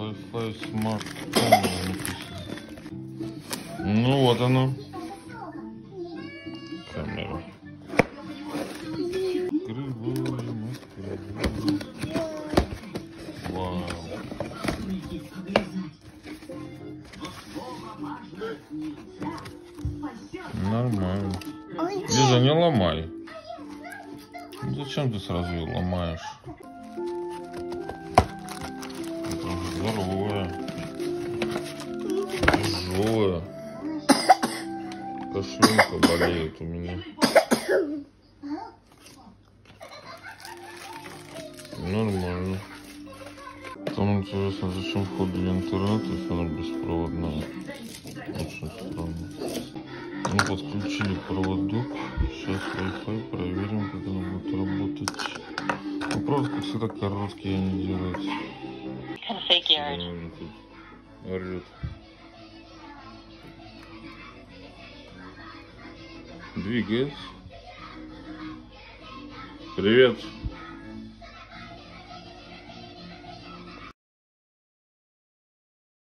Wi-Fi Smart. Ну вот оно. Камера. Открываем, открываем. Вау. Нормально. Лиза, не ломай. Зачем ты сразу ее ломаешь? Кошелька болеет у меня. Нормально. Там интересно, зачем входили в интернет, если она беспроводная. Очень странно. Мы подключили проводок. Сейчас Wi-Fi проверим, как она будет работать. Ну, провод, как всегда, короткий они делают. Configured. Орет. Двигается. Привет.